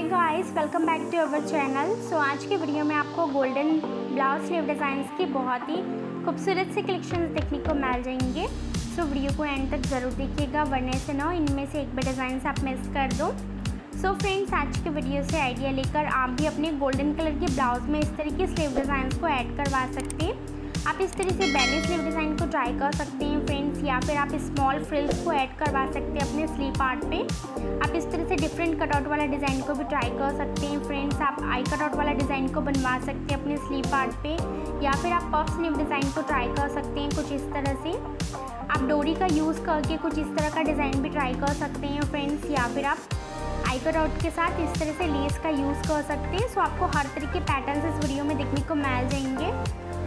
Hi guys welcome back to our channel so आज के video में आपको गोल्डन ब्लाउज स्लीव डिज़ाइंस की बहुत ही खूबसूरत से कलेक्शन देखने को मिल जाएँगे। सो so, वीडियो को एंड तक ज़रूर देखिएगा। वरने से ना इनमें से एक भी डिज़ाइन आप मिस कर दो। सो so, फ्रेंड्स आज के वीडियो से आइडिया लेकर आप भी अपने गोल्डन कलर के ब्लाउज में इस तरह के स्लीव डिज़ाइंस को ऐड करवा सकते हैं। आप इस तरह से बैली स्लीव डिज़ाइन को ट्राई कर सकते हैं फ्रेंड्स या फिर आप स्मॉल फ्रिल्स को ऐड करवा सकते हैं अपने स्लीव पार्ट पे। आप डिफरेंट कटआउट वाला डिज़ाइन को भी ट्राई कर सकते हैं। फ्रेंड्स आप आई कटआउट वाला डिज़ाइन को बनवा सकते हैं अपने स्लीव पार्ट पे, या फिर आप पफ स्लीव डिज़ाइन को ट्राई कर सकते हैं कुछ इस तरह से। आप डोरी का यूज़ करके कुछ इस तरह का डिज़ाइन भी ट्राई कर सकते हैं फ्रेंड्स या फिर आप आई कटआउट के साथ इस तरह से लेस का यूज़ कर सकते हैं। सो आपको हर तरह के पैटर्न इस वीडियो में देखने को मिल जाएँगे।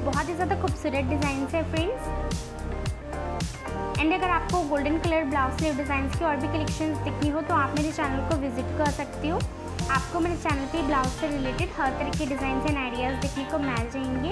बहुत ही ज़्यादा खूबसूरत डिज़ाइन है फ्रेंड्स एंड अगर आपको golden colour blouse sleeve design की और भी कलेक्शन दिखनी हो तो आप मेरे चैनल को विज़िट कर सकते हो। आपको मेरे चैनल पे ब्लाउज से रिलेटेड हर तरह के डिज़ाइन एंड आइडियाज़ देखने को मिल जाएँगे।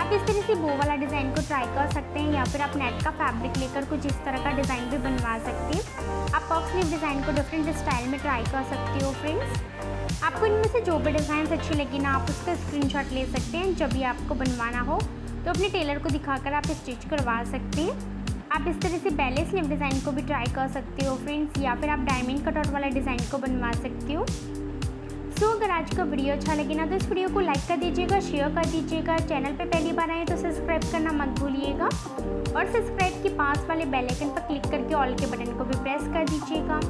आप इस तरह से बो वाला डिज़ाइन को ट्राई कर सकते हैं या फिर आप नेट का फैब्रिक लेकर कुछ इस तरह का डिज़ाइन भी बनवा सकते हैं। आप पॉप स्लीव डिज़ाइन को डिफरेंट स्टाइल में ट्राई कर सकते हो फ्रेंड्स आपको इनमें से जो भी डिज़ाइन अच्छी लगी ना, आप उसका स्क्रीनशॉट ले सकते हैं जब भी आपको बनवाना हो। तो अपने टेलर को दिखाकर आप स्टिच करवा सकते हैं। आप इस तरह से पहले स्लिप डिज़ाइन को भी ट्राई कर सकते हो फ्रेंड्स या फिर आप डायमंड कटआउट वाला डिज़ाइन को बनवा सकते हो। सो so, अगर आज का वीडियो अच्छा लगे ना तो इस वीडियो को लाइक कर दीजिएगा शेयर कर दीजिएगा। चैनल पे पहली बार आए तो सब्सक्राइब करना मत भूलिएगा। और सब्सक्राइब के पास वाले बेल आइकन पर क्लिक करके ऑल के बटन को भी प्रेस कर दीजिएगा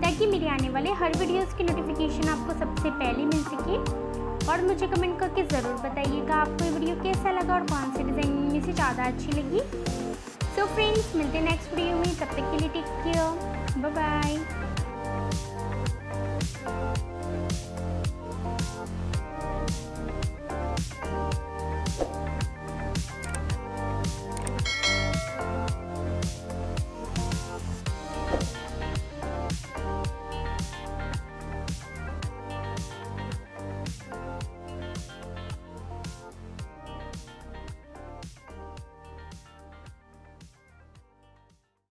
ताकि मेरे आने वाले हर वीडियोस की नोटिफिकेशन आपको सबसे पहले मिल सके। और मुझे कमेंट करके ज़रूर बताइएगा आपको ये वीडियो कैसा लगा और कौन सी डिज़ाइन में से ज़्यादा अच्छी लगी। फ्रेंड्स मिलते हैं नेक्स्ट वीडियो में. तब तक के लिए टेक केयर बाय बाय